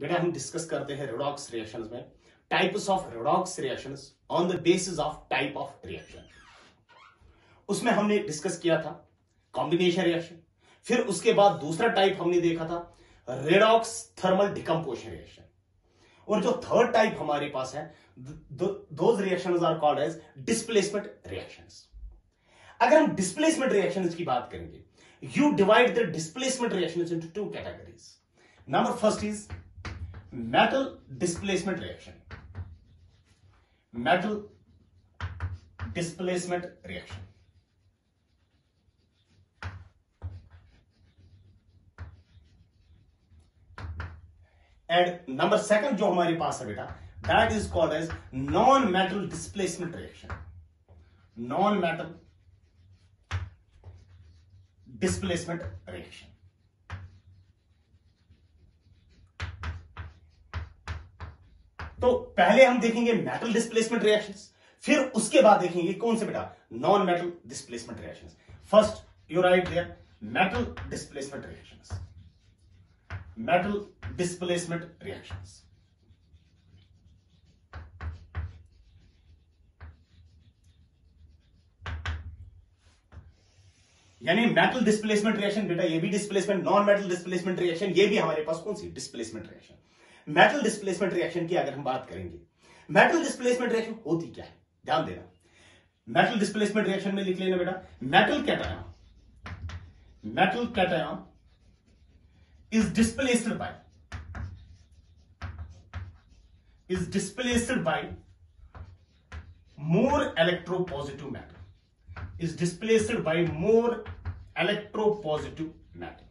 बेटा हम डिस्कस करते हैं रेडॉक्स रिएक्शंस में types of redox reactions on the basis of type of reaction उसमें हमने डिस्कस किया था कॉम्बिनेशन रिएक्शन फिर उसके बाद दूसरा टाइप हमने देखा था रेडॉक्स थर्मल डिकम्पोजिशन रिएक्शन और जो थर्ड टाइप हमारे पास है those reactions are called as displacement reaction अगर हम डिस्प्लेसमेंट रिएक्शंस की बात करेंगे, you divide the displacement reactions into two categories. Number first is metal displacement reaction. Metal displacement reaction. And number second जो हमारे पास है बेटा that is called as non metal displacement reaction non metal displacement reaction तो पहले हम देखेंगे metal displacement reaction फिर उसके बाद देखेंगे कौन से बेटा? Non metal displacement reaction first you write there metal displacement reaction metal displacement reaction यानी मेटल डिस्प्लेसमेंट रिएक्शन बेटा, ये भी displacement non metal displacement reaction ये भी हमारे पास कौन सी? Displacement reaction metal displacement reaction की अगर हम बात करेंगे मेटल डिस्प्लेसमेंट रिएक्शन होती क्या है? ध्यान देना। मेटल डिस्प्लेसमेंट रिएक्शन में लिख लेना बेटा। Metal cation metal cation is displaced by is displaced by more electropositive matter, is displaced by more electropositive matter.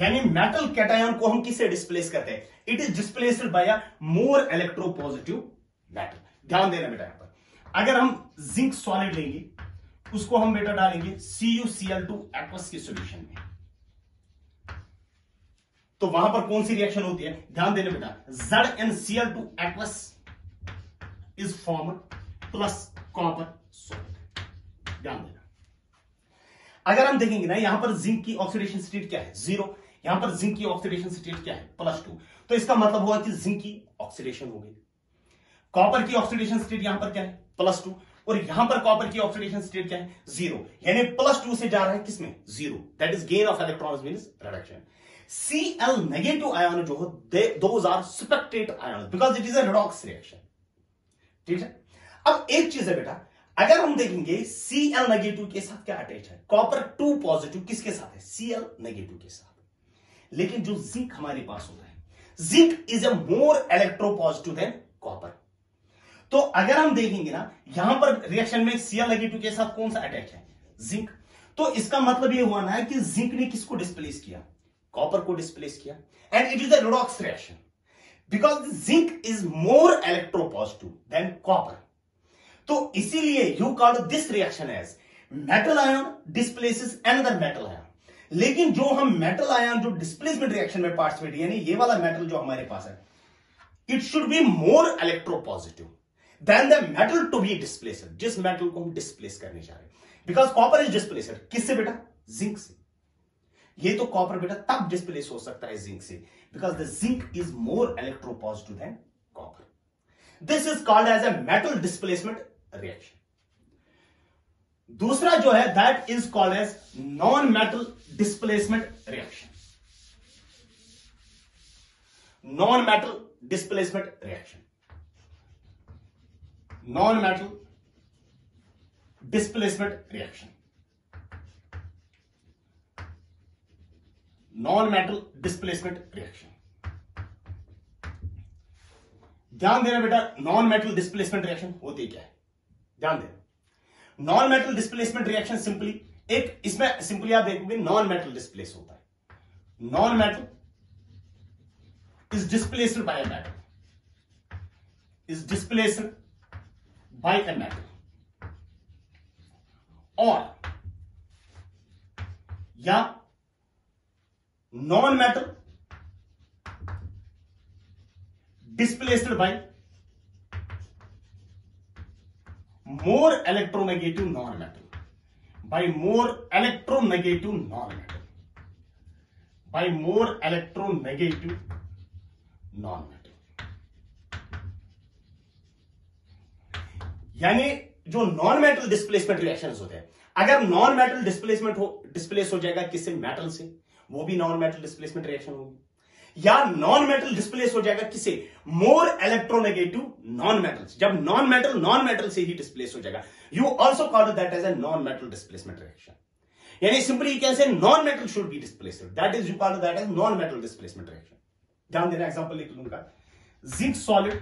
यानी मेटल कैटायन को हम किससे डिस्प्लेस करते हैं? It is displaced by a more electropositive metal ध्यान देना बेटा यहाँ पर। अगर हम जिंक सॉलिड लेंगे, उसको हम बेटा डालेंगे C U C L two aqueous के सोल्यूशन में। तो वहाँ पर कौन सी रिएक्शन होती है? ध्यान देना बेटा Z N C L two aqueous is form plus copper salt ध्यान देना। अगर हम देखेंगे ना, यहाँ पर जिंक की ऑक्सीडेशन स्टेट क्या है? ज़ीरो यहाँ पर जिंक की ऑक्सीडेशन स्टेट क्या है? प्लस टू तो इसका मतलब हुआ कि जिंक की ऑक्सीडेशन हो गई। कॉपर की ऑक्सीडेशन स्टेट यहाँ पर क्या है? प्लस टू और यहाँ पर कॉपर की ऑक्सीडेशन स्टेट क्या है? ज़ीरो यानी प्लस टू से जा रहा है किसमें? Zero that is gain of electrons mean reduction C L negative ion जो those are spectate ion because it is a redox reaction ठीक है? अब एक चीज़ है बेटा, अगर हम देखेंगे सी एल नेगेटिव के साथ क्या अटैच है? कॉपर टू पॉजिटिव किसके साथ है? सी एल नेगेटिव के साथ। लेकिन जो जिंक हमारे पास होता है, zinc is a more electropositive than copper तो अगर हम देखेंगे ना, यहाँ पर रिएक्शन में सीएल नेगेटिव के साथ कौन सा अटैच है? जिंक तो इसका मतलब यह हुआ ना कि जिंक ने किसको डिस्प्लेस किया? कॉपर को डिस्प्लेस किया. And it is redox reaction because zinc is more electropositive than copper तो इसीलिए you call this reaction as metal ion displaces another metal ion लेकिन जो हम मेटल आयन जो डिस्प्लेसमेंट रिएक्शन में पार्टिसिपेट यानी ये वाला मेटल जो हमारे पास है it should be more electropositive than the metal to be displaced जिस मेटल को हम डिस्प्लेस करने जा रहे हैं। बिकॉज़ कॉपर इज़ डिस्प्लेसड किससे बेटा? जिंक से। ये तो कॉपर बेटा तब डिस्प्लेस हो सकता है जिंक से। Because the zinc is more electropositive than copper this is called as a metal displacement reaction दूसरा जो है that is called as non metal displacement reaction non metal displacement reaction non metal displacement reaction non metal displacement reaction ध्यान देना बेटा non metal displacement reaction होती क्या है? ध्यान देना। Non metal displacement reaction simply एक इसमें सिंपली आप देखोगे नॉन मेटल डिस्प्लेस होता है। Non metal is displaced by a metal is displaced by a metal और या non metal displaced by more electronegative non-metal by more electronegative non-metal by more electronegative non-metal यानी जो non metal displacement reaction होते हैं अगर non metal displacement हो displace हो जाएगा किससे मेटल से वो भी नॉन मेटल डिस्प्लेसमेंट रिएक्शन होगी या नॉन मेटल डिस्प्लेस हो जाएगा किसे? मोर इलेक्ट्रोनेगेटिव नॉन मेटल जब नॉन मेटल नॉन मेटल से ही डिस्प्लेस हो जाएगा। You also call that as a non metal displacement reaction यानी simply you can say non metal should be displaced that is you call that as non metal displacement reaction ध्यान देना example लिख लूँगा। Zinc solid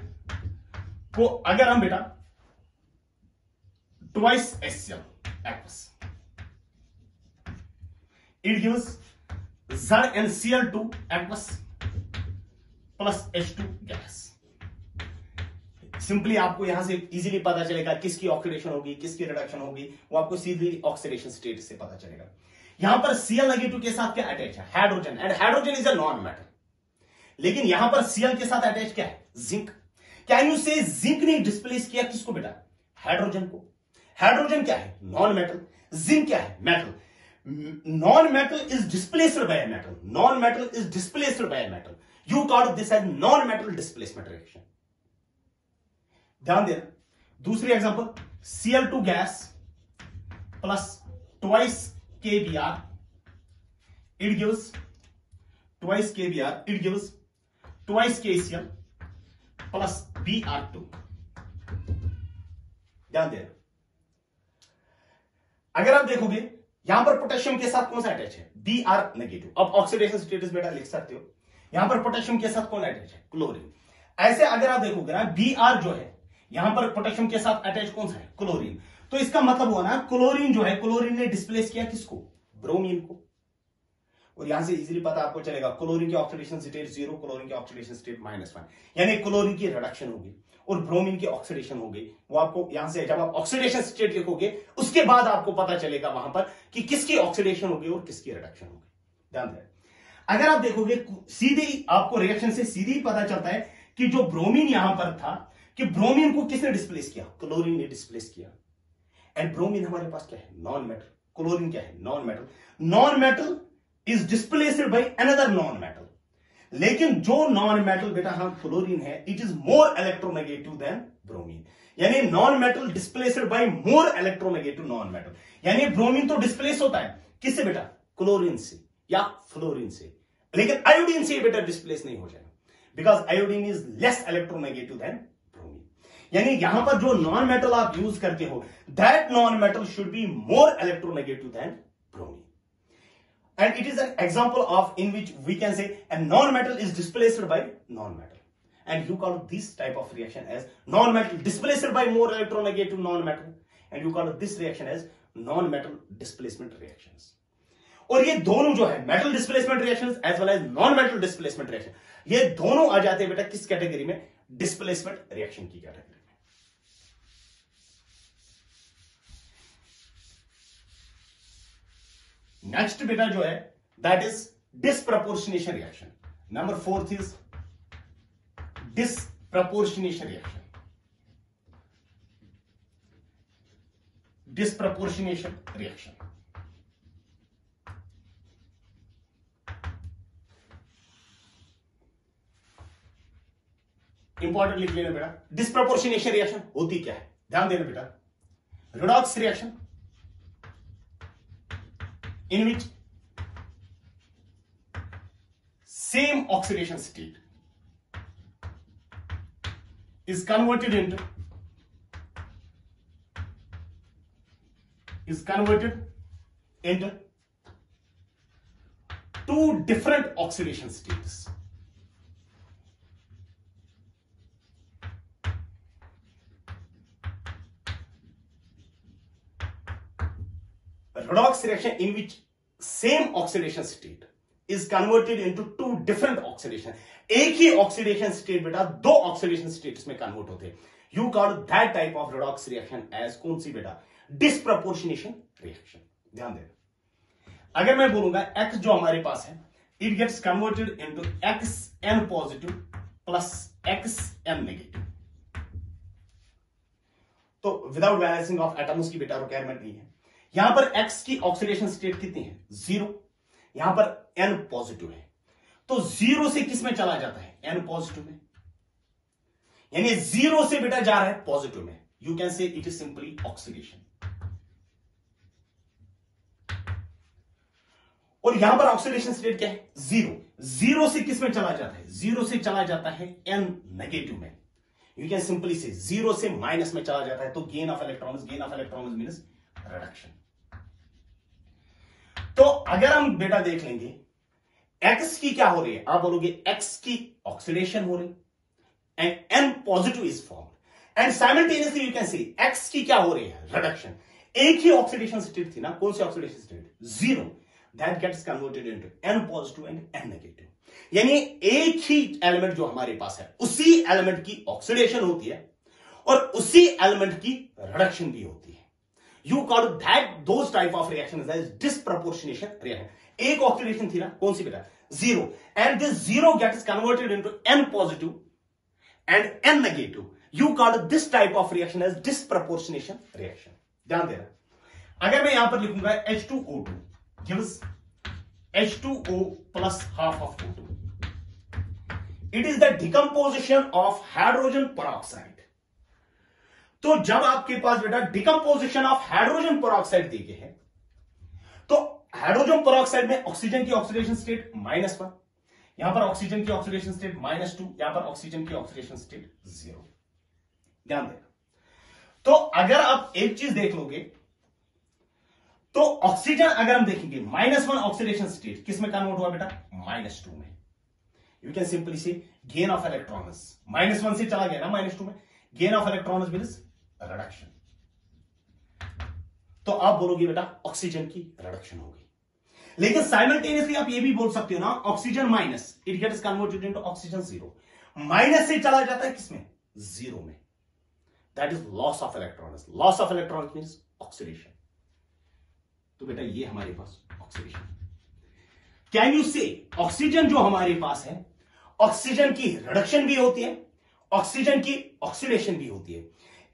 को अगर हम बेटा twice SL aqueous it gives ZnCl2 aqueous. Plus H2 gas simply आपको यहाँ से इजीली पता चलेगा किसकी ऑक्सीडेशन होगी, किसकी रिडक्शन होगी, वो आपको सीधी ऑक्सीडेशन स्टेट से पता चलेगा। यहाँ पर Cl नेगेटिव के साथ क्या अटैच है? Hydrogen and hydrogen is a non metal लेकिन यहाँ पर सीएल के साथ अटैच क्या है? Zinc can you say zinc ने डिस्प्लेस किया किसको बेटा? हाइड्रोजन को. हाइड्रोजन क्या है? नॉन मेटल जिंक क्या है? Metal non metal is displaced by a metal. Non-metal is displaced by a you call this as non metal displacement reaction ध्यान देना। दूसरी example C L two gas plus twice K B R it gives twice K B R it gives twice K C L plus B R two ध्यान देना। अगर आप देखोगे, यहाँ पर पोटेशियम के साथ कौन सा अटैच है? बी आर नेगेटिव अब ऑक्सीडेशन स्टेटस बेटा लिख सकते हो। यहाँ पर पोटेशियम के साथ कौन अटैच है? क्लोरीन ऐसे अगर आप देखोगे ना बी आर जो है यहाँ पर पोटेशियम के साथ अटैच कौन सा है? क्लोरीन तो इसका मतलब हुआ ना क्लोरीन जो है क्लोरीन ने डिस्प्लेस किया किसको? ब्रोमीन को. और यहाँ से इजीली पता आपको चलेगा क्लोरीन की ऑक्सीडेशन स्टेट ज़ीरो क्लोरीन की ऑक्सीडेशन स्टेट माइनस वन यानी क्लोरीन की रिडक्शन होगी और ब्रोमीन की ऑक्सीडेशन हो गई वो आपको यहाँ से जब आप ऑक्सीडेशन स्टेट लिखोगे उसके बाद आपको पता चलेगा वहाँ पर कि किसकी ऑक्सीडेशन होगी और किसकी रिडक्शन होगी। ध्यान दें। अगर आप देखोगे, सीधे आपको रिएक्शन से सीधे ही पता चलता है कि जो ब्रोमीन यहाँ पर था, कि ब्रोमीन को किसने डिस्प्लेस किया? क्लोरीन ने डिस्प्लेस किया। एंड ब्रोमीन हमारे पास क्या है? नॉन मेटल क्लोरीन क्या है? Non metal non metal is displaced by another non metal लेकिन जो नॉन मेटल बेटा हम फ्लोरीन है it is more electronegative than bromine यानी non metal displaced by more electronegative non metal यानी ब्रोमीन तो डिस्प्लेस होता है। किससे, बेटा? क्लोरीन से, या फ्लोरीन से। लेकिन आयोडीन से बेटर डिस्प्लेस नहीं हो जाएगा। Because iodine is less electronegative than यानी यहाँ पर जो नॉन मेटल आप यूज़ करते हो that non metal should be more electronegative than bromine and it is an example of in which we can say non metal is displaced by non metal and you call this type of reaction as non metal displaced by more electronegative non metal and you call this reaction as non metal displacement reactions और ये दोनों जो है metal displacement reaction as well as non metal displacement reaction ये दोनों आ जाते हैं बेटा किस कैटेगरी में? डिस्प्लेसमेंट रिएक्शन की कैटेगरी नेक्स्ट बेटा जो है that is disproportionation reaction number fourth is disproportionation reaction disproportionation reaction important लिख लेना बेटा। डिस्प्रोपोर्शनेशन रिएक्शन होती क्या है? ध्यान देना बेटा। Redox reaction in which same oxidation state is converted into is converted into two different oxidation states redox reaction in which same oxidation state is converted into two different oxidation. एक ही oxidation state बेटा, दो oxidation states में convert होते you call that type of redox reaction as कौन सी बेटा? Disproportionation reaction ध्यान दे अगर मैं बोलूँगा एक्स जो हमारे पास है it gets converted into X n positive plus X n negative तो विदाउट बैलेंसिंग ऑफ़ एटम्स की बेटा रिक्वायरमेंट नहीं है। यहाँ पर एक्स की ऑक्सीडेशन स्टेट कितनी है? ज़ीरो यहाँ पर एन पॉजिटिव है। तो ज़ीरो से किसमें चला जाता है? एन पॉजिटिव में। यानी ज़ीरो से बेटा जा रहा है पॉजिटिव में। You can say it is simply oxidation और यहाँ पर ऑक्सीडेशन स्टेट क्या है? ज़ीरो ज़ीरो से किसमें चला जाता है? ज़ीरो से चला जाता है एन नेगेटिव में। You can simply say zero से माइनस में चला जाता है। तो gain of electron gain of electron means reduction तो अगर हम बेटा देख लेंगे एक्स की क्या हो रही है? आप बोलोगे एक्स की ऑक्सीडेशन हो रही and n positive is form and simultaneously you can see X की क्या हो रही है? रिडक्शन एक ही ऑक्सीडेशन स्टेट थी ना? कौन सी oxidation state zero that gets converted into n positive and n negative यानी एक ही एलिमेंट जो हमारे पास है, उसी एलिमेंट की ऑक्सीडेशन होती है, और उसी एलिमेंट की रिडक्शन भी होती है। You call that those type of reaction disproportionation reaction एक ऑक्सीडेशन थी ना कौन सी बेटा? Zero and this zero gets converted into n positive and n negative you call this type of reaction as disproportionation reaction ध्यान देना। अगर मैं यहाँ पर लिखूँगा H two O two gives H2O plus half of O2. It is the decomposition of hydrogen peroxide. तो जब आपके पास बेटा डिकम्पोजिशन ऑफ़ हाइड्रोजन पेरोक्साइड दिए है तो हाइड्रोजन पेरोक्साइड में ऑक्सीजन की ऑक्सीडेशन स्टेट माइनस वन यहाँ पर ऑक्सीजन की ऑक्सीडेशन स्टेट माइनस टू यहाँ पर ऑक्सीजन की ऑक्सीडेशन स्टेट ज़ीरो ध्यान देना। तो अगर आप एक चीज़ देख लोगे तो ऑक्सीजन अगर हम देखेंगे माइनस वन ऑक्सीडेशन स्टेट किसमें कन्वर्ट हुआ बेटा? माइनस टू में। You can simply say gain of electrons minus one से चला गया ना माइनस टू में। Gain of electrons means reduction तो आप बोलोगे, बेटा ऑक्सीजन की रिडक्शन होगी. लेकिन साइमल्टेनियसली आप ये भी बोल सकते हो ना oxygen minus it gets converted into oxygen zero minus से चला जाता है किसमें? ज़ीरो में. That is loss of electrons loss of electrons means oxidation तो बेटा, ये हमारे पास oxidation can you say oxygen जो हमारे पास है ऑक्सीजन की रिडक्शन भी होती है ऑक्सीजन की ऑक्सीडेशन भी होती है।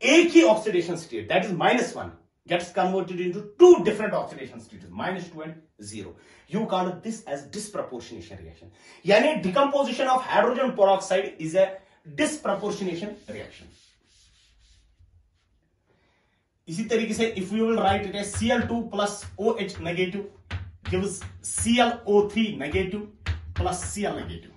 एक ही oxidation state that is minus one gets converted into two different oxidation state minus two and zero you call this as disproportionation reaction यानी decomposition of hydrogen peroxide is a disproportionation reaction इसी तरीके से if you will write it a C L two plus O H negative gives C L O three negative plus C L negative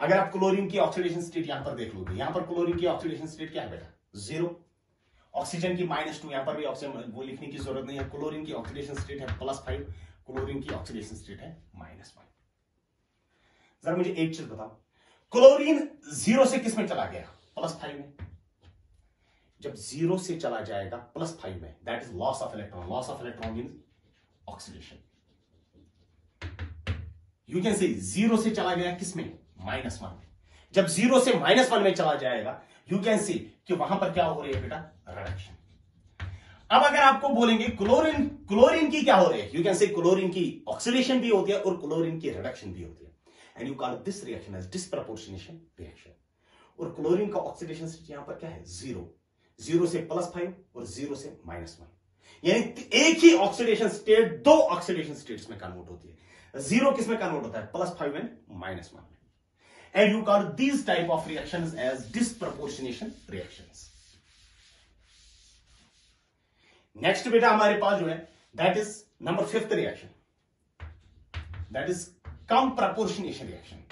अगर आप chlorine की oxidation state यहाँ पर देख लोगे यहाँ पर क्लोरीन की ऑक्सीडेशन स्टेट क्या है बेटा? ज़ीरो ऑक्सीजन की माइनस टू यहाँ पर भी ऑक्सीजन वो लिखने की ज़रूरत नहीं है। क्लोरीन की ऑक्सीडेशन स्टेट है प्लस फाइव क्लोरीन की ऑक्सीडेशन स्टेट है माइनस फाइव जरा मुझे एक चीज़ बताओ। क्लोरीन ज़ीरो से किसमें चला गया? प्लस फाइव में। जब ज़ीरो से चला जाएगा प्लस फाइव में that is loss of electron loss of electron mean oxidation you can say zero से चला गया किसमें माइनस वन में। जब ज़ीरो से माइनस वन में चला जाएगा यू कैन सी कि वहाँ पर क्या हो रही है बेटा? रिडक्शन अब अगर आपको बोलेंगे, क्लोरीन क्लोरीन की क्या हो रही है? यू कैन से क्लोरीन की ऑक्सीडेशन भी होती है और क्लोरीन की रिडक्शन भी होती है. And you call this reaction as disproportionation reaction और क्लोरीन का ऑक्सीडेशन यहाँ पर क्या है? ज़ीरो ज़ीरो से प्लस फाइव और ज़ीरो से माइनस वन यानी एक ही ऑक्सीडेशन स्टेट दो ऑक्सीडेशन स्टेट्स में कन्वर्ट होती है। ज़ीरो किसमें कन्वर्ट होता है? Plus five and minus one and you call these type of reaction as disproportionation reaction next बेटा हमारे पास जो है that is number fifth reaction that is comproportionation reaction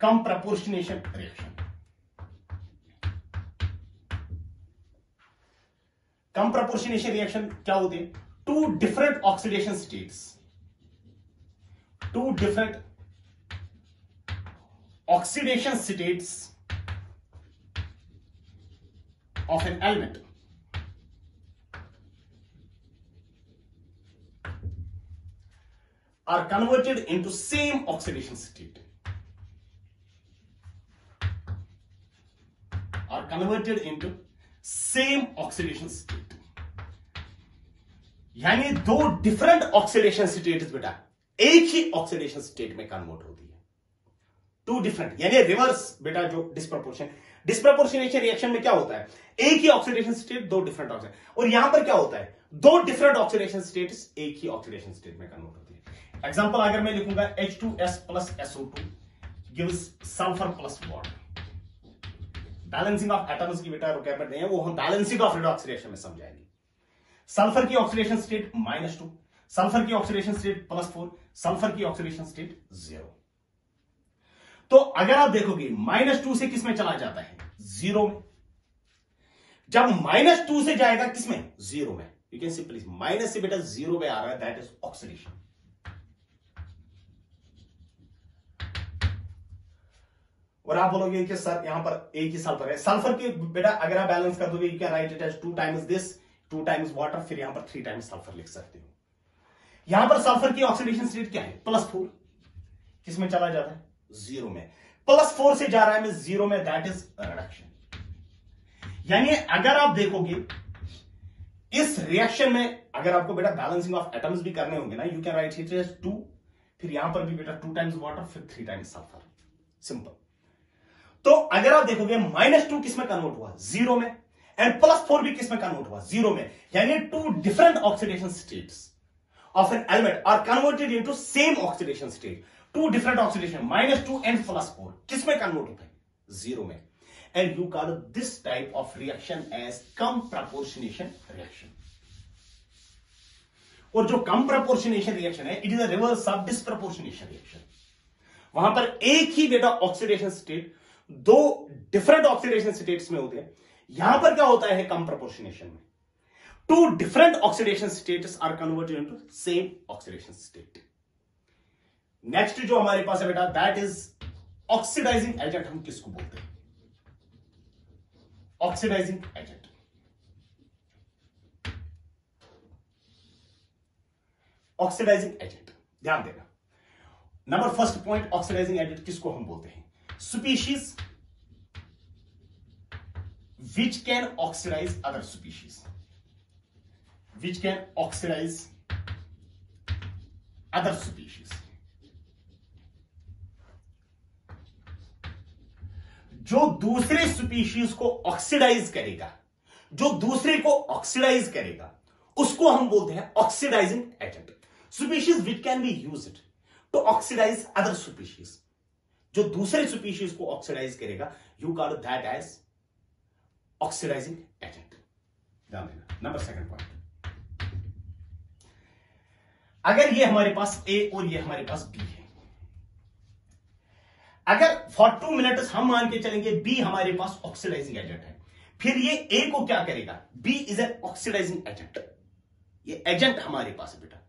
comproportionation reaction comproportionation reaction क्या होते हैं? Two different oxidation states two different oxidation states of an element are converted into same oxidation state are converted into same oxidation state यानी दो different oxidation state बेटा एक ही oxidation state में convert होती है। टू डिफरेंट यानी reverse बेटा जो डिस्प्रपोर्शन डिस्प्रपोर्शनेशन रिएक्शन में क्या होता है? एक ही ऑक्सीडेशन स्टेट दो डिफरेंट ऑक्सीडेशन और यहाँ पर क्या होता है? दो डिफरेंट ऑक्सीडेशन स्टेट्स एक ही ऑक्सीडेशन स्टेट में कन्वर्ट होती है। एग्ज़ाम्पल अगर मैं लिखूँगा H2S plus SO2 gives sulphur plus water balancing of atoms की बेटा रिक्वायरमेंट नहीं है, वो हम बैलेंसिंग ऑफ़ ऑक्सीडेशन में समझाएँगे। सल्फ़र की oxidation state minus two sulphur की oxidation state plus four sulphur की ऑक्सीडेशन स्टेट ज़ीरो तो अगर आप देखोगे माइनस टू से किसमें चला जाता है? ज़ीरो में। जब माइनस टू से जाएगा, किसमें? ज़ीरो में। यू कैन सिंपली माइनस से बेटा ज़ीरो में आ रहा है दैट इज़ ऑक्सीडेशन और आप बोलोगे कि सर, यहाँ पर एक ही सल्फ़र है। सल्फ़र के बेटा, अगर आप बैलेंस कर दोगे you can write it as two times this two times water फिर यहाँ पर थ्री टाइम्स सल्फ़र लिख सकते हो। यहाँ पर सल्फ़र की ऑक्सीडेशन स्टेट क्या है? प्लस फोर किसमें चला जाता है? ज़ीरो में। प्लस फोर से जा रहा है मैं ज़ीरो में दैट इज़ रिडक्शन यानी अगर आप देखोगे, इस रिएक्शन में अगर आपको बेटा बैलेंसिंग ऑफ़ एटम्स भी करने होंगे ना you can write it as two फिर यहाँ पर भी बेटा टू टाइम्स वाटर फिर थ्री टाइम्स सल्फ़र सिंपल तो अगर आप देखोगे माइनस टू किसमें कन्वर्ट हुआ? ज़ीरो में। एंड प्लस फोर भी किसमें कन्वर्ट हुआ? ज़ीरो में। यानी two different oxidation states of an element are converted into same oxidation state two different oxidation minus two and plus four किस कन्वर्ट होता है? ज़ीरो में. And you call this type of reaction as comproportionation reaction और जो comproportionation reaction है it is a reverse of disproportionation reaction वहाँ पर एक ही बेटा ऑक्सीडेशन स्टेट दो डिफरेंट ऑक्सीडेशन स्टेट्स में होते हैं। यहाँ पर क्या होता है कम प्रपोर्शनेशन में? Two different oxidation states are converted into same oxidation state next जो हमारे पास है बेटा दैट इज़ ऑक्सीडाइजिंग एजेंट हम किसको बोलते हैं? ऑक्सीडाइजिंग एजेंट ऑक्सीडाइजिंग एजेंट ध्यान देना। Number first point oxidising agent किसको हम बोलते हैं? Species which can oxidise other species which can oxidise other species जो दूसरे स्पीशीज को ऑक्सीडाइज करेगा, जो दूसरे को ऑक्सीडाइज करेगा, उसको हम बोलते हैं oxidising agent species which can be use to oxidise other species जो दूसरे स्पीशीज को ऑक्सीडाइज करेगा you call that as oxidising agent number second point अगर ये हमारे पास ए और ये हमारे पास बी है। अगर फॉर टू मिनट हम मान के चलेंगे बी हमारे पास ऑक्सीडाइजिंग एजेंट है। फिर ये ए को क्या करेगा? B is an oxidising agent ये एजेंट हमारे पास है बेटा।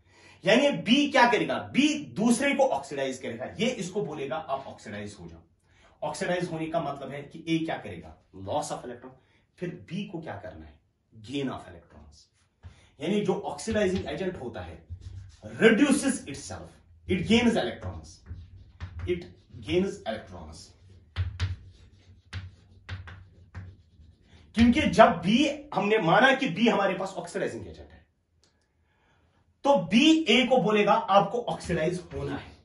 यानी बी क्या करेगा? बी दूसरे को ऑक्सीडाइज करेगा। ये इसको बोलेगा, आप ऑक्सीडाइज हो जाओ। ऑक्सीडाइज होने का मतलब है कि ए क्या करेगा? लॉस ऑफ़ इलेक्ट्रॉन फिर बी को क्या करना है? गेन ऑफ़ इलेक्ट्रॉन्स यानी जो ऑक्सीडाइजिंग एजेंट होता है itself it gains electrons it gains electrons क्योंकि जब बी हमने माना कि बी हमारे पास ऑक्सीडाइजिंग एजेंट है तो बी ए को बोलेगा आपको ऑक्सीडाइज होना है।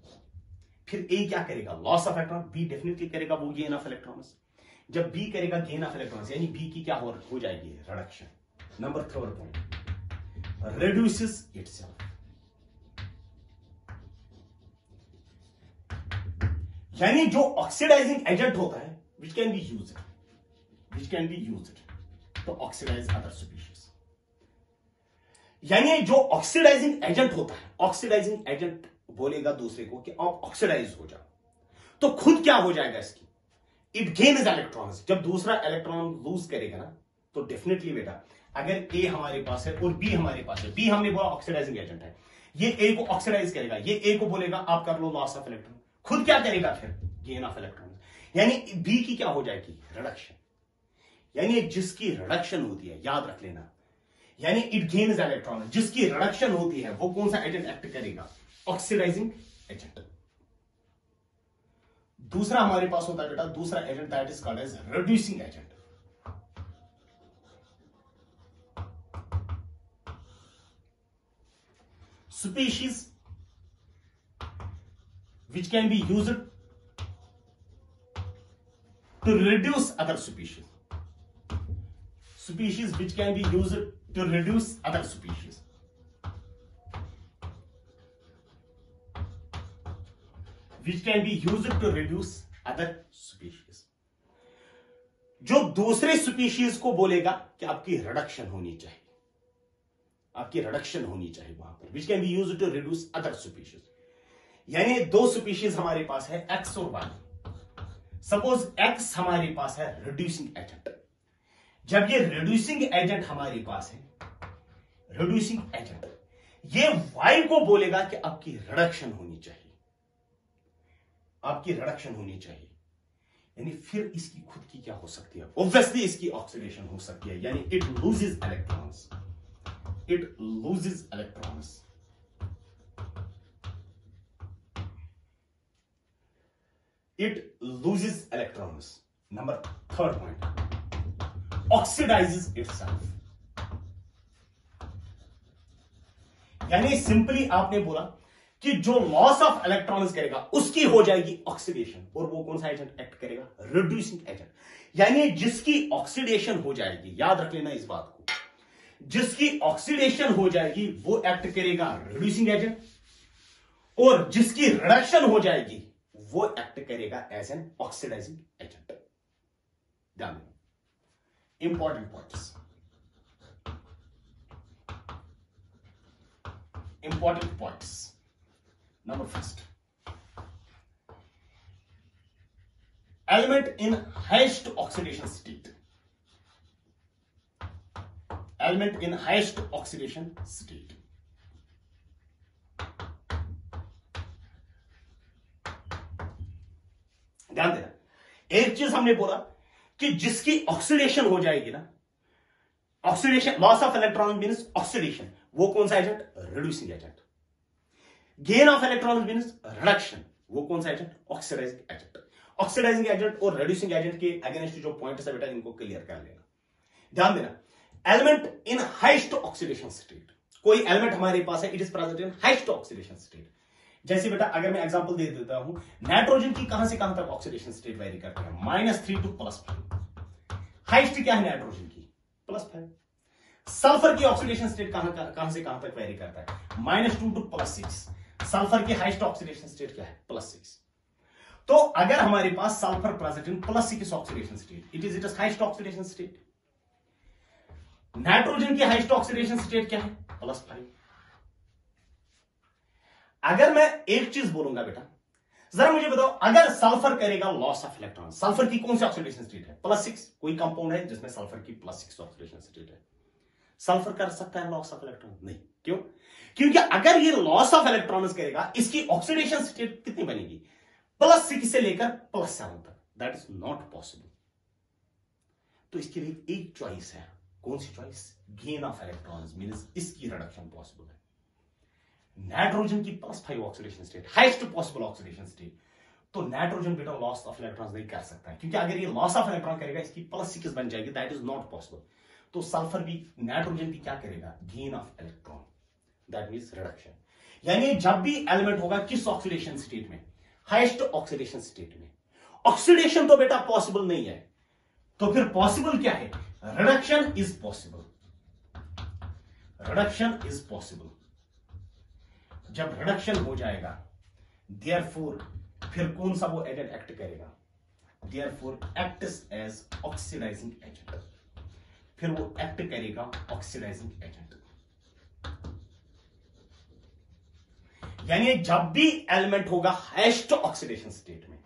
फिर ए क्या करेगा? Loss of electron B definitely करेगा वो गेन ऑफ़ इलेक्ट्रॉन्स जब बी करेगा गेन ऑफ़ इलेक्ट्रॉन्स यानी बी की क्या हो, हो जाएगी reduction number third point reduces itself यानी जो ऑक्सीडाइजिंग एजेंट होता है which can be use which can be use to oxidise other species यानी जो ऑक्सीडाइजिंग एजेंट होता है ऑक्सीडाइजिंग एजेंट बोलेगा दूसरे को कि आप ऑक्सीडाइज हो जाओ। तो खुद क्या हो जाएगा इसकी? इट गेन इज़ इलेक्ट्रॉन्स जब दूसरा इलेक्ट्रॉन लूज करेगा ना तो डेफिनेटली बेटा, अगर ए हमारे पास है और बी हमारे पास है बी हमने बोला ऑक्सीडाइजिंग एजेंट है। ये ए को ऑक्सीडाइज करेगा, ये ए को बोलेगा, आप कर लो लॉस ऑफ़ इलेक्ट्रॉन खुद क्या करेगा फिर? गेन ऑफ़ इलेक्ट्रॉन यानी बी की क्या हो जाएगी? रिडक्शन यानी जिसकी रिडक्शन होती है, याद रख लेना। यानी इट गेन्स इलेक्ट्रॉन जिसकी रिडक्शन होती है, वो कौन सा एजेंट एक्ट करेगा? ऑक्सीडाइजिंग एजेंट दूसरा हमारे पास होता है बेटा, दूसरा agent that is called as reducing agent species which can be used to reduce other species. Species which can be used to reduce other species. Which can be used to reduce other species. जो दूसरे species को बोलेगा कि आपकी reduction होनी चाहिए आपकी reduction होनी चाहिए वहाँ पर which can be use to reduce other species यानी दो स्पीशीज हमारे पास है एक्स और वाई सपोज़ एक्स हमारे पास है रिड्यूसिंग एजेंट जब ये रिड्यूसिंग एजेंट हमारे पास है रिड्यूसिंग एजेंट ये वाई को बोलेगा कि आपकी रिडक्शन होनी चाहिए। आपकी रिडक्शन होनी चाहिए। यानी फिर इसकी खुद की क्या हो सकती है? ऑब्वियसली इसकी ऑक्सीडेशन हो सकती है। यानी it loses electrons it loses electrons it loses electrons. Number third point, oxidizes itself. यानी सिंपली आपने बोला कि जो लॉस ऑफ़ इलेक्ट्रॉन्स करेगा उसकी हो जाएगी ऑक्सीडेशन और वो कौन सा एजेंट एक्ट करेगा? रिड्यूसिंग एजेंट यानी जिसकी ऑक्सीडेशन हो जाएगी याद रख लेना इस बात को। जिसकी ऑक्सीडेशन हो जाएगी वो एक्ट करेगा रिड्यूसिंग एजेंट और जिसकी रिडक्शन हो जाएगी वो एक्ट करेगा एज एन ऑक्सीडाइजिंग एजेंट ध्यान important point important point number first element in highest oxidation state element in highest oxidation state एक चीज़ हमने बोला कि जिसकी ऑक्सीडेशन हो जाएगी ना oxidation loss of electron means oxidation वो कौन सा agent reducing agent gain of electron means reduction वो कौन सा agent oxidising agent oxidising agent और रिड्यूसिंग एजेंट के अगेंस्ट जो पॉइंट है बेटा इनको क्लियर कर लेना। ध्यान देना element in highest oxidation state कोई एलिमेंट हमारे पास है it is present in highest oxidation state जैसे बेटा, अगर मैं एग्जांपल दे देता हूँ नाइट्रोजन की कहाँ से कहाँ तक ऑक्सीडेशन स्टेट वेरी करते हैं? Minus three two plus five highest क्या है नाइट्रोजन की? प्लस फाइव सल्फ़र की ऑक्सीडेशन स्टेट कहाँ कहाँ से कहाँ तक वेरी करता है? Minus two two plus six sulphur की हाइस्ट ऑक्सीडेशन स्टेट क्या है? प्लस सिक्स तो अगर हमारे पास sulphur present in plus six oxidation state it is it is highest oxidation state nitrogen की हाइस्ट ऑक्सीडेशन स्टेट क्या है? प्लस फाइव अगर मैं एक चीज़ बोलूँगा बेटा, जरा मुझे बताओ, अगर सल्फ़र करेगा लॉस ऑफ़ इलेक्ट्रॉन सल्फ़र की कौन सी ऑक्सीडेशन स्टेट है? प्लस सिक्स कोई कंपाउंड है जिसमें सल्फ़र की प्लस सिक्स ऑक्सीडेशन स्टेट है। सल्फ़र कर सकता है लॉस ऑफ़ इलेक्ट्रॉन नहीं। क्यों? क्योंकि अगर ये लॉस ऑफ़ इलेक्ट्रॉन करेगा, इसकी ऑक्सीडेशन स्टेट कितनी बनेगी? प्लस सिक्स से लेकर प्लस सेवन तक। दैट इज़ नॉट पॉसिबल तो इसके लिए एक चॉइस है। कौन सी choice gain of electron mean इसकी रिडक्शन पॉसिबल है। नाइट्रोजन की plus five oxidation state highest possible oxidation state तो नाइट्रोजन बेटा लॉस ऑफ़ इलेक्ट्रॉन नहीं कर सकता है, क्योंकि अगर ये लॉस ऑफ़ इलेक्ट्रॉन करेगा, इसकी प्लस सिक्स बन जाएगी दैट इज़ नॉट पॉसिबल तो सल्फ़र भी नाइट्रोजन भी क्या करेगा? Gain of electron that mean reduction यानी जब भी एलिमेंट होगा, किस ऑक्सीडेशन स्टेट में? हाइस्ट ऑक्सीडेशन स्टेट में. ऑक्सीडेशन तो बेटा पॉसिबल नहीं है. तो फिर पॉसिबल क्या है? Reduction is possible reduction is possible जब रिडक्शन हो जाएगा देयर फिर कौन सा वो एजेंट एक्ट करेगा? Therefore act as oxidising agent फिर वो एक्ट करेगा ऑक्सीडाइजिंग एजेंट यानी जब भी एलिमेंट होगा हाइस्ट ऑक्सीडेशन स्टेट में,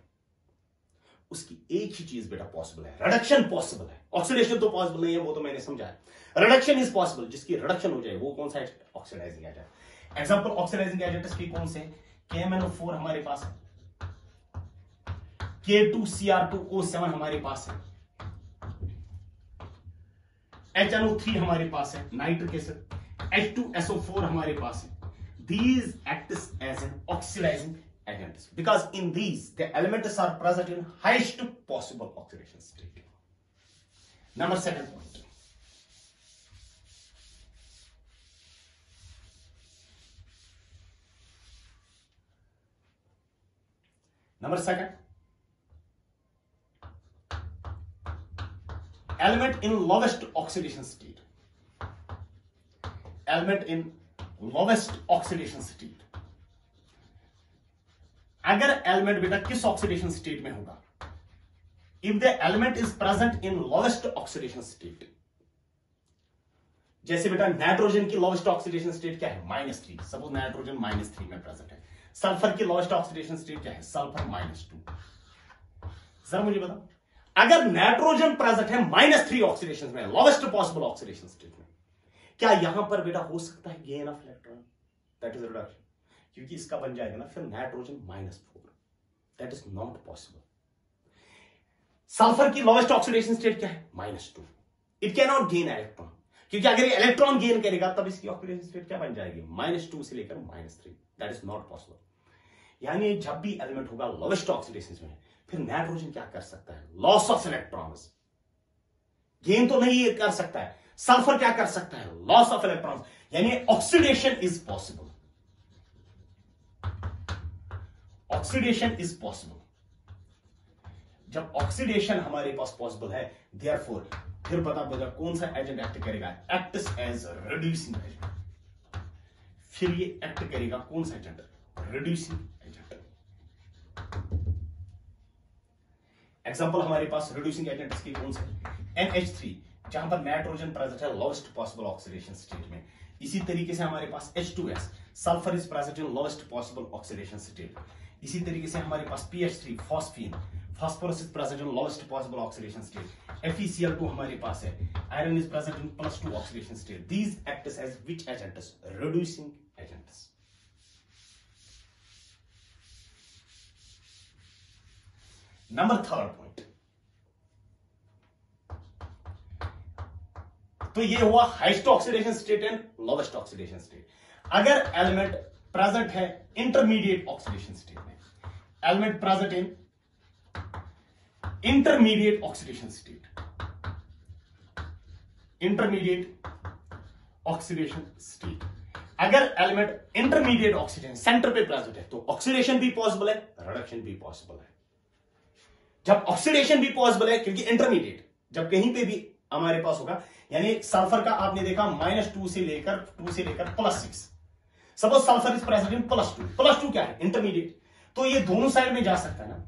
उसकी एक ही चीज़ बेटा पॉसिबल है। रिडक्शन पॉसिबल है। ऑक्सीडेशन तो पॉसिबल नहीं है, वो तो मैंने समझा है। रिडक्शन इज़ पॉसिबल जिसकी रिडक्शन हो जाए, वो कौन सा oxidising agent example oxidising agent के कौन से? के एम हमारे पास है। K two C R two O seven हमारे पास है। एच एन ओ थ्री हमारे पास है। Nitric acid H two SO four हमारे पास है। These act as an oxidising agent because in these the element are present in highest possible oxidation state number second point Number second, element in lowest oxidation state. Element in lowest oxidation state. अगर element बेटा किस oxidation state में होगा? If the element is present in lowest oxidation state जैसे बेटा nitrogen की lowest oxidation state क्या है? Minus three suppose nitrogen minus three में प्रेजेंट है। सल्फ़र की लोवेस्ट ऑक्सीडेशन स्टेट क्या है? सल्फ़र माइनस टू जरा मुझे बताओ। अगर नाइट्रोजन प्रेजेंट है माइनस थ्री ऑक्सीडेशन में लोवेस्ट पॉसिबल ऑक्सीडेशन स्टेट में, क्या यहाँ पर बेटा हो सकता है gain of electron that is reduction क्योंकि इसका बन जाएगा ना फिर nitrogen minus four that is not possible sulphur की लोवेस्ट ऑक्सीडेशन स्टेट क्या है? Minus two it can not gain electron क्योंकि अगर ये इलेक्ट्रॉन गेन करेगा, तब इसकी ऑक्सीडेशन स्टेट क्या बन जाएगी? माइनस टू से लेकर minus three that is not possible यानी जब भी एलिमेंट होगा लोवेस्ट ऑक्सीडेशन में, फिर नाइट्रोजन क्या कर सकता है? लॉस ऑफ़ इलेक्ट्रॉन्स गेन तो नहीं कर सकता है सल्फ़र क्या कर सकता है? लॉस ऑफ़ इलेक्ट्रॉन्स यानी oxidation is possible oxidation is possible जब ऑक्सीडेशन हमारे पास पॉसिबल है देयर फिर बता बता कौन सा एजेंट एक्ट करेगा? एक्ट एज रिड्यूसिंग एजेंट फिर ये एक्ट करेगा कौन सा एजेंट रिड्यूसिंग एग्ज़ाम्पल हमारे पास रिड्यूसिंग एजेंट इसके कौन से एन एच थ्री जहाँ पर नाइट्रोजन प्रेजेंट है लोएस्ट पॉसिबल ऑक्सीडेशन स्टेट में। इसी तरीके से हमारे पास H two S sulphur is present in lowest possible oxidation state इसी तरीके से हमारे पास P H three phosphine phosphorus is present in lowest possible oxidation state F E C L two हमारे पास है iron is present in plus two oxidation state these act as which agents reducing agents number third point तो ये हुआ highest oxidation state and lowest oxidation state अगर element present है intermediate oxidation state में. Element present in intermediate oxidation state intermediate oxidation state अगर element intermediate oxygen centre पे present है तो ऑक्सीडेशन भी पॉसिबल है रिडक्शन भी पॉसिबल है. जब ऑक्सीडेशन भी पॉसिबल है, क्योंकि इंटरमीडिएट जब कहीं पे भी हमारे पास होगा, यानी सल्फ़र का आपने देखा माइनस टू से लेकर टू से लेकर plus six suppose sulphur is present in plus two plus two क्या है? इंटरमीडिएट तो ये दोनों साइड में जा सकता है ना।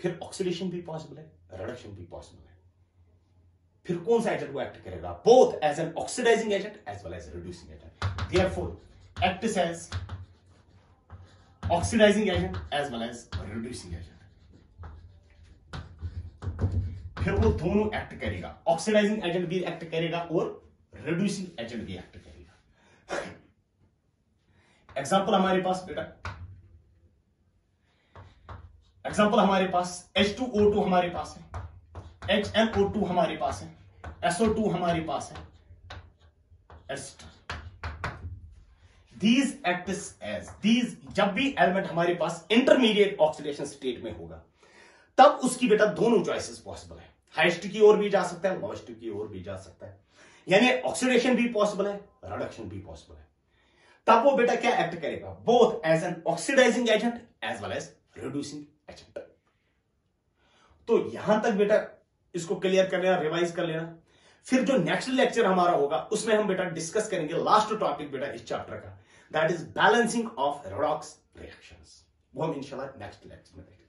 फिर ऑक्सीडेशन भी पॉसिबल है रिडक्शन भी पॉसिबल है। फिर कौन सा एजेंट वो एक्ट करेगा? Both as an oxidising agent as well as reducing agent therefore act as oxidising agent as well as reducing agent फिर वो दोनों एक्ट करेगा। ऑक्सीडाइजिंग एजेंट भी एक्ट करेगा और रिड्यूसिंग एजेंट भी एक्ट करेगा। एग्ज़ाम्पल हमारे पास, बेटा। एग्ज़ाम्पल हमारे पास H2O2 हमारे पास है। HNO2 हमारे पास है। SO2 हमारे पास है। S these act as these जब भी एलिमेंट हमारे पास इंटरमीडिएट ऑक्सीडेशन स्टेट में होगा, तब उसकी बेटा दोनों चॉइसेस पॉसिबल है। हाइस्ट की ओर भी जा सकता है, लोएस्ट की ओर भी जा सकता है। यानी ऑक्सीडेशन भी पॉसिबल है रिडक्शन भी पॉसिबल है। तब वो बेटा क्या एक्ट करेगा? Both as an oxidising agent as well as reducing agent तो यहाँ तक बेटा इसको क्लियर कर लेना रिवाइज कर लेना। फिर जो नेक्स्ट लेक्चर हमारा होगा, उसमें हम बेटा डिस्कस करेंगे लास्ट टॉपिक बेटा इस चैप्टर का। That is balancing of redox reactions वो हम इंशाल्लाह नेक्स्ट लेक्चर में देखेंगे।